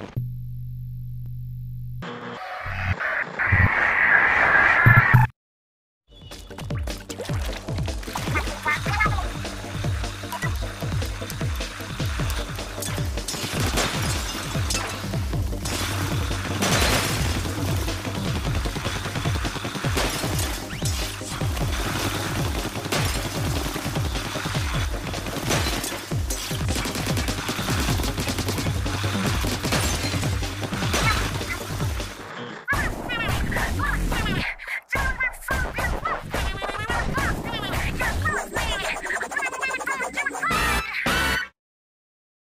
you